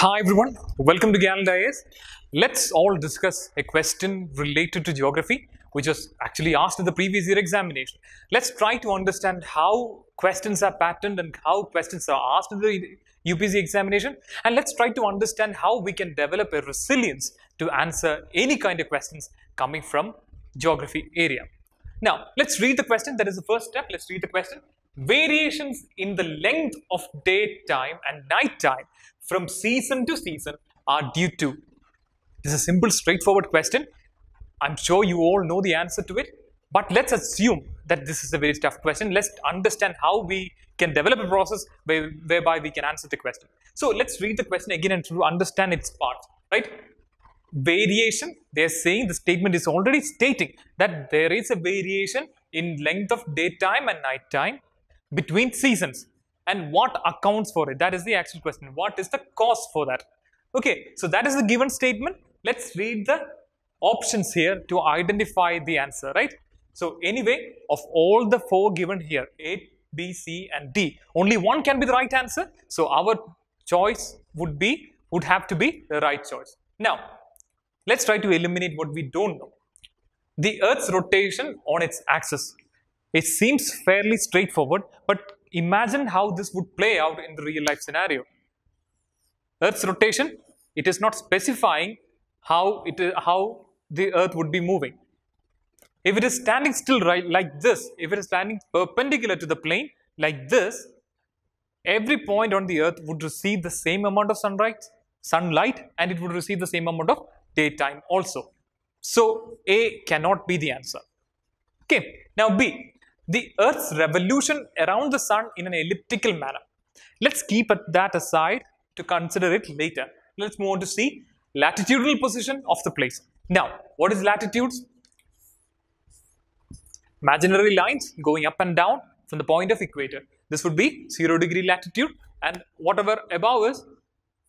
Hi everyone, welcome to Gallant IAS. Let's all discuss a question related to geography which was actually asked in the previous year examination. Let's try to understand how questions are patterned and how questions are asked in the UPSC examination and let's try to understand how we can develop a resilience to answer any kind of questions coming from geography area. Now, let's read the question. That is the first step. Let's read the question. Variations in the length of daytime and nighttime from season to season are due to. This is a simple, straightforward question. I'm sure you all know the answer to it, but let's assume that this is a very tough question. Let's understand how we can develop a process whereby we can answer the question. So let's read the question again and to understand its parts, right? Variation, they're saying the statement is already stating that there is a variation in length of daytime and nighttime between seasons. And what accounts for it? That is the actual question. What is the cause for that? Okay, so that is the given statement. Let's read the options here to identify the answer, right? So anyway, of all the four given here, A, B, C and D, only one can be the right answer. So our choice would be, would have to be the right choice. Now, let's try to eliminate what we don't know. The Earth's rotation on its axis. It seems fairly straightforward, but imagine how this would play out in the real life scenario. Earth's rotation, it is not specifying how it is, how the Earth would be moving. If it is standing still right like this, if it is standing perpendicular to the plane like this, every point on the Earth would receive the same amount of sunlight, sunlight, and it would receive the same amount of daytime also. So A cannot be the answer. Okay. Now B, the Earth's revolution around the Sun in an elliptical manner. Let's keep that aside to consider it later. Let's move on to see latitudinal position of the place. Now, what is latitudes? Imaginary lines going up and down from the point of equator. This would be 0 degree latitude and whatever above is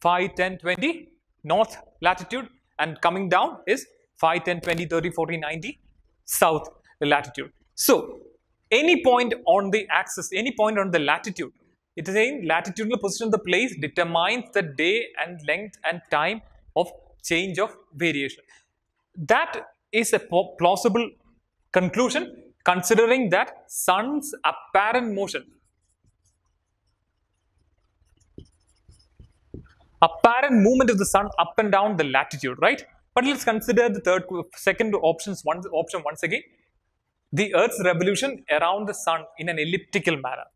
5, 10, 20 north latitude and coming down is 5, 10, 20, 30, 40, 90 south latitude. So, any point on the axis, any point on the latitude, it is saying latitudinal position of the place determines the day and length and time of change of variation. That is a plausible conclusion considering that sun's apparent motion apparent movement of the sun up and down the latitude right? But let's consider the third second options one option once again the earth's revolution around the sun in an elliptical manner.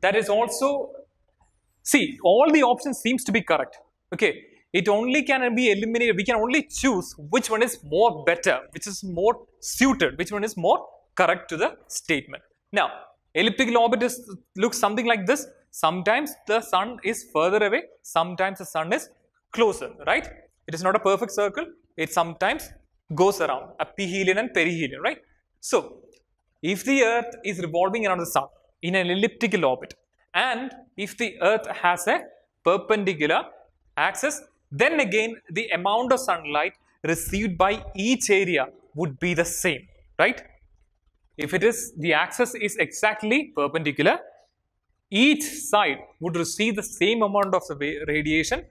That is also see all the options seems to be correct. Okay it only can be eliminated we can only choose which one is more better which is more suited which one is more correct to the statement. Now elliptical orbit is looks something like this. Sometimes the sun is further away sometimes the sun is closer right? It is not a perfect circle it sometimes goes around aphelion and perihelion right? So if the earth is revolving around the sun in an elliptical orbit and if the earth has a perpendicular axis then again the amount of sunlight received by each area would be the same right? If it is the axis is exactly perpendicular each side would receive the same amount of radiation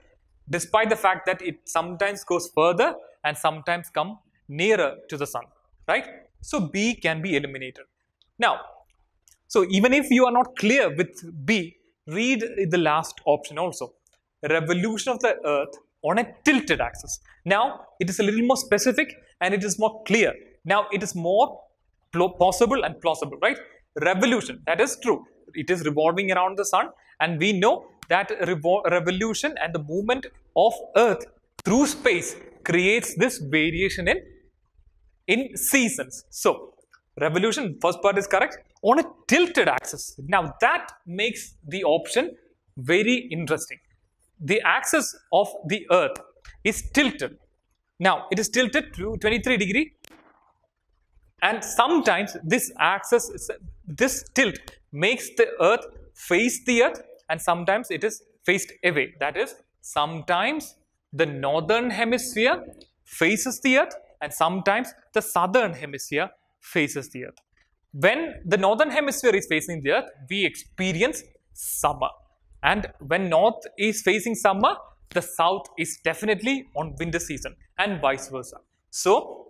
despite the fact that it sometimes goes further and sometimes come nearer to the sun right so b can be eliminated. Now so even if you are not clear with b read the last option also. Revolution of the earth on a tilted axis. Now it is a little more specific and it is more clear. Now it is more possible and plausible right? Revolution that is true. It is revolving around the sun and we know that revolution and the movement of earth through space creates this variation in in seasons. So revolution first part is correct on a tilted axis. Now that makes the option very interesting. The axis of the earth is tilted. Now it is tilted to 23 degree and sometimes this axis this tilt makes the earth face the earth and sometimes it is faced away. That is sometimes the northern hemisphere faces the earth and sometimes the southern hemisphere faces the earth when the northern hemisphere is facing the earth we experience summer and when north is facing summer the south is definitely on winter season and vice versa. So,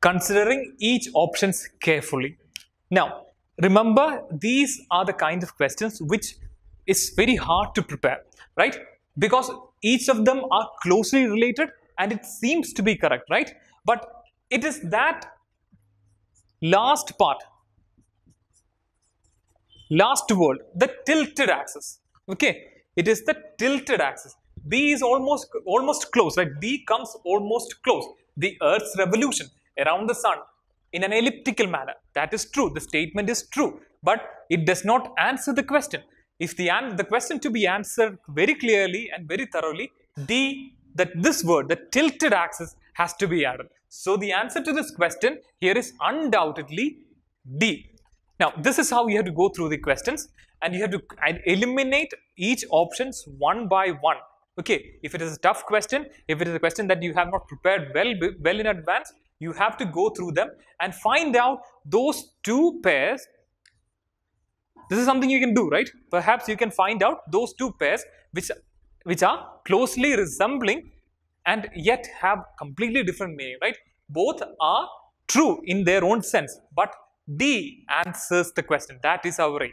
considering each options carefully. Now, remember these are the kind of questions which is very hard to prepare, right? Because each of them are closely related and it seems to be correct, right? But it is that last part, last word, the tilted axis, okay? It is the tilted axis. B is almost almost close, right? B comes almost close. The Earth's revolution around the sun in an elliptical manner. That is true. The statement is true, but it does not answer the question. If the the question to be answered very clearly and very thoroughly, D that this word, the tilted axis, has to be added. So the answer to this question here is undoubtedly D. Now this is how you have to go through the questions and you have to eliminate each options one by one. Okay, if it is a tough question, if it is a question that you have not prepared well, well in advance, you have to go through them and find out those two pairs. This is something you can do, right? Perhaps you can find out those two pairs which, which are closely resembling and yet have completely different meaning, right? Both are true in their own sense, but D answers the question. That is our aim.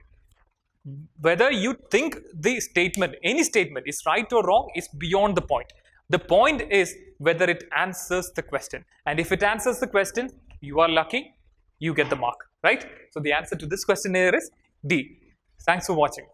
Whether you think the statement, any statement is right or wrong is beyond the point. The point is whether it answers the question. And if it answers the question, you are lucky, you get the mark, right? So the answer to this question here is D. Thanks for watching.